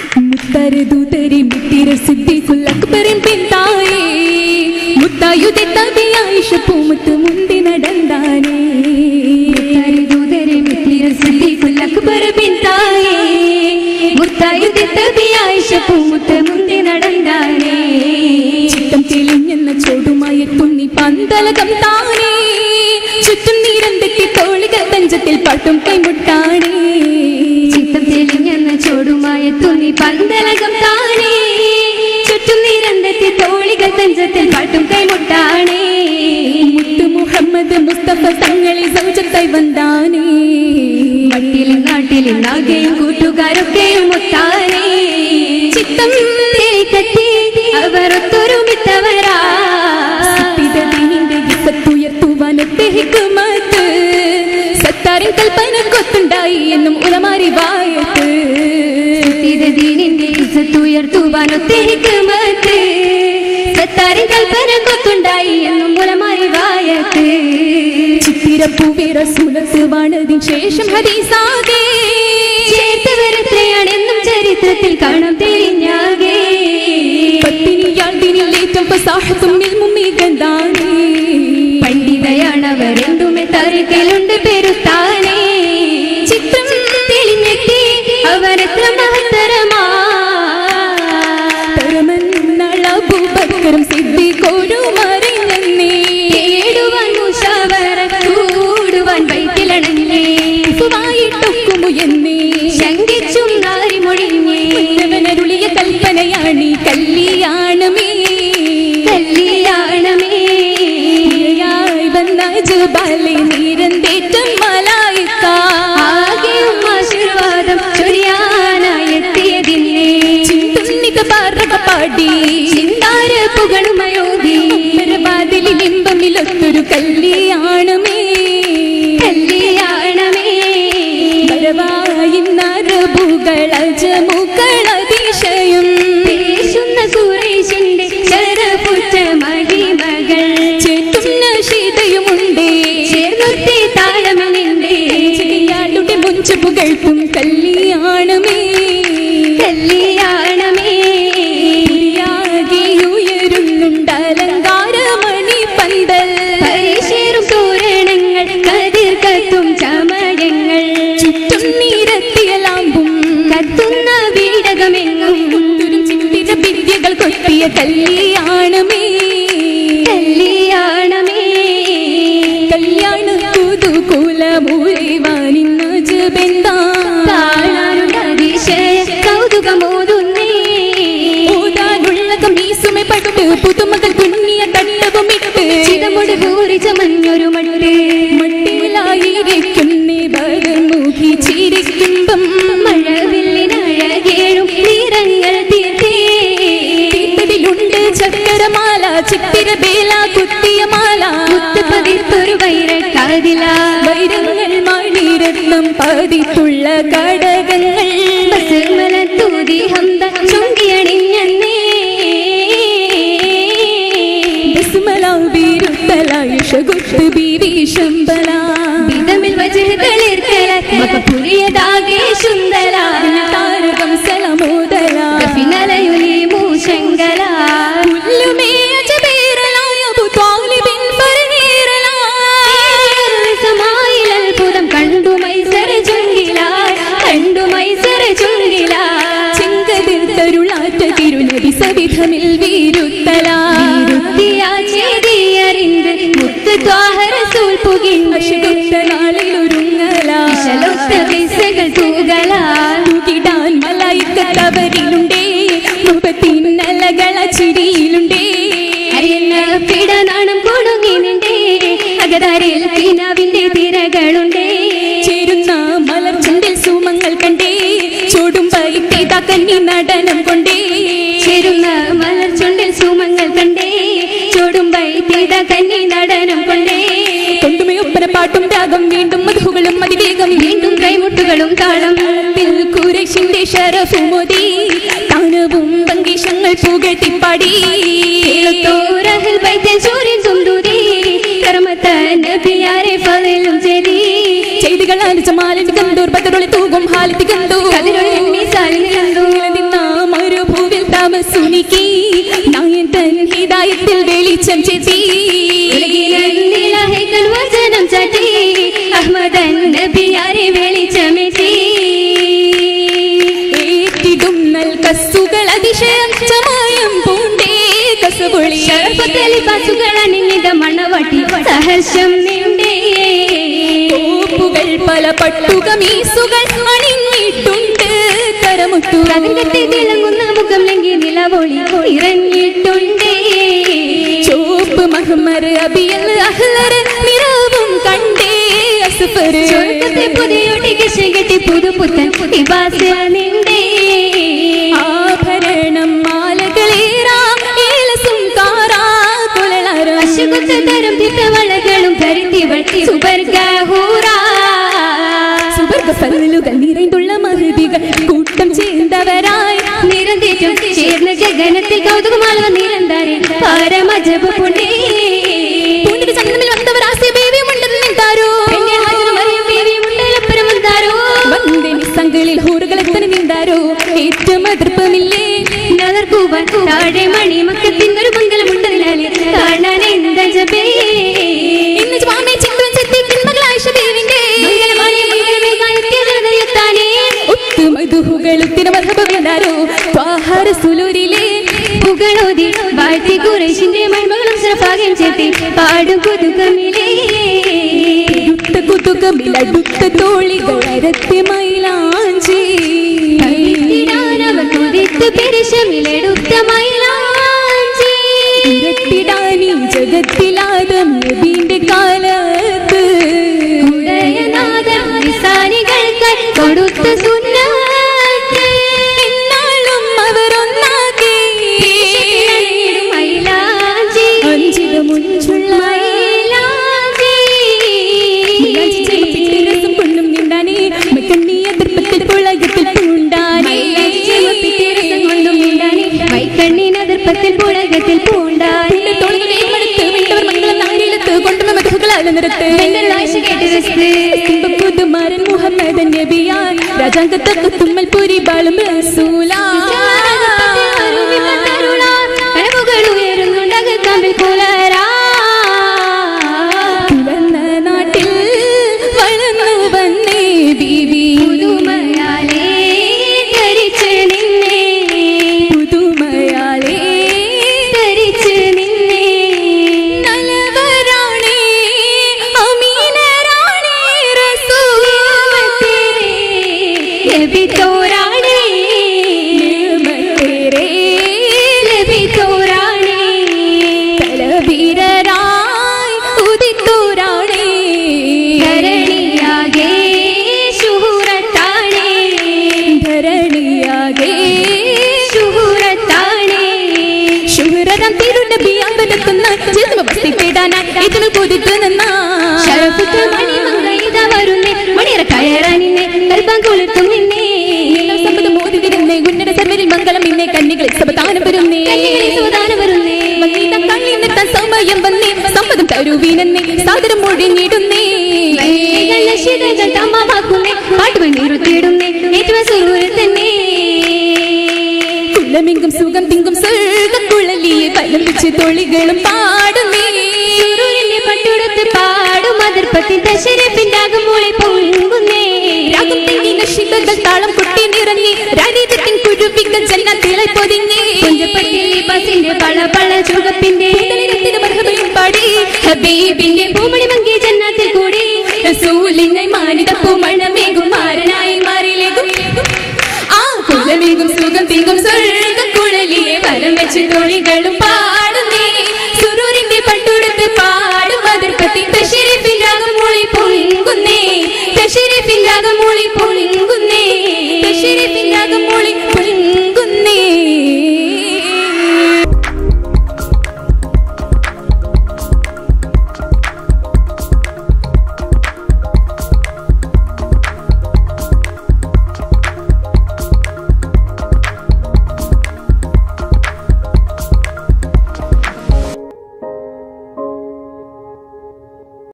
മുത്താരെ ദൂതരെ മിത്തിര സിദ്ദീഖുൽ അക്ബറിൻ പിന്തായേ. മുത്തായുതെ തബി ആയിഷ പൂമുത്ത് മുന്തി നടന്താനേ. മുത്താരി ദൂതരെ മിത്തിര സിദ്ദീഖുൽ അക്ബർ പിന്തായേ. മുത്തായുതെ തബി ആയിഷ പൂമുത്ത് മുന്തി നടന്താനേ. ചിത്തം തെളിഞ്ഞെന്ന ചോടുമായി തുന്നി പന്തലകം താനേ. ചുറ്റും നീരന്തെത്തി തോളിക തഞ്ചത്തിൽ പാട്ടും കൈമുട്ടാണേ बंदा റസൂലത്ത് വാണതിന് ശേഷം ഹദീസാകെ ചരിത്രത്തിൽ കാണാം തെളിഞ്ഞാകെ. പത്തിനിയാണ്ടിനിൽ ഏറ്റവും juro que lindo. കൊത്തിയ കല്യാണമേ കല്യാണമേ കല്യാണ കുതുകുലമൂലിവാനിന്നു ജബെന്താ കാണാനുണ്ടതിശയ കൗതുകമോതുന്നേ ഓതാനുള്ള കമ്മീസുമെ പട്ട് പുതുമകൾ പുണ്യ തട്ടവും ഇട്ട് വൈരക്കാതില വൈരങ്ങൾ മണിരത്നം പതിത്തുള്ള കടകങ്ങൾ. ബസുമല തൂതി ഹന്ത ചുങ്കിയണിഞ്ഞന്നേ. ബീരുത്തലായുഷകുത്ത് ബീവി ശമ്പല. വിധമിൽ വജഹ് തളിർക്കല മകപുരിയതാകെ തിരുനബി രാഗം വീണ്ടും മധുകളും അതിവേഗം വീണ്ടും കൈമുട്ടുകളും താളം. കുരശിന്റെ ഷറഫുമോദി താനവും പങ്കിഷങ്ങൾ പുകഴ്ത്തിപ്പാടി. തോരഹിൽ സുനിക്കി നായൻ തൻ ഹിതായത്തിൽ വെളിച്ചം ചെത്തി. വചനം അഹമ്മദൻ നബിയാരെ വെളിച്ചമെത്തി ഏറ്റിടും നൽ കസ്സുകൾ അതിശയം ചമായം പൂണ്ടേ. കസപൊളി ശർപ്പത്തലി കസുകൾ അണിഞ്ഞിത മണവട്ടി സഹർഷം നിണ്ടേ. പല പട്ടുകമീസുകൾ അണിഞ്ഞിട്ടുണ്ട്. കരമുട്ടു കതിർകത്തെ തിളങ്ങുന്ന മുഖം ലങ്കി നിലവൊളി ഇറങ്ങിയിട്ടുണ്ടേ. ചോപ്പ് മഹമ്മർ അബിയൽ അഹ്ലർ അസ്ഫർ ചുരുക്കത്തെ പുതിയൊട്ടി കെട്ടി പുതുപുത്തൻ ഇബാസ നിണ്ടേ ആഭരണം മാലകളേറാം ഏലസും കാറാ കുളളാരം അശുകുത്ത തരം തിട്ടവളകളും ധരിത്തിവൾ സുബർഗഹൂറാ. സുവർഗ ഫലുകൾ നിറൈന്തുള്ള മഹതികൾ കൂട്ടം ചേർന്നവരായി. നിരന്തേറ്റം ചേർന്ന ഗഗനത്തിൽ കൗതുകമാലവ നിരന്തരെ. പരമജപ പുണ്ടേ മധുഭവനാരോ ത്വാഹാര സുലൂരിലെ പുകളോതി വാഴ്ത്തി കുറേശിന്റെ മൺമകളും ശ്രഭാഗ്യം ചേർത്തി പാടും കുതുകമിലേ. അടുത്ത കുതുകമിലടുത്ത തോളികൾ അരത്തി മൈലാഞ്ചി. അവർ കുതിത്ത് പെരിശമിലെടുത്ത മൈലാഞ്ചി. ഇരട്ടിടാനി രാജാങ്കത്തൊക്കെ തുമ്മൽ പുരി ബാളും റസൂലാ. ജന്മ ബസ്തി തേടാനായി ഇതിന് കൊതിത്ത് നിന്ന കൊളുത്തും നിന്നേ സമ്പത് മോദി തിരുന്നേ ഉന്നത സർവരിൽ മംഗളം ഇന്നേ. കന്നികളിൽ സബദാനം വരുന്നേ. സുധാന വരുന്നേ. മങ്ങീത കണ്ണി നിർത്താൻ സമയം വന്നേ. സമ്മതം തരൂവീനെന്നേ. സാദരം ഒഴിഞ്ഞിടുന്നേ കുള്ളമെങ്കും വെച്ച് തൊളികളും പാടുന്നേ രാഗം തെങ്ങി നശിതകൾ താളം കൊട്ടി നിറഞ്ഞേ രാരീതത്തിൻ കുരുവികൾ ജന്നത്തിലെ പൊതിഞ്ഞേ. പള മർഹബയും പാടി. ഹബീബിന്റെ പൂമണി മങ്കി ജന്നത്തിൽ കൂടി. റസൂലിനെ മാനിത പൂമണമേകും മാരനായി മാറിലേകും. ആ കുലമേകും സുഖം തിങ്കും സ്വർഗക്കുഴലിയെ വരം വെച്ച് തൊഴികളും പാടുന്നേ ശരി രാഗം മൂളി പൊളിങ്കുന്നേ. ബഷീറിഫിൻ മൂളി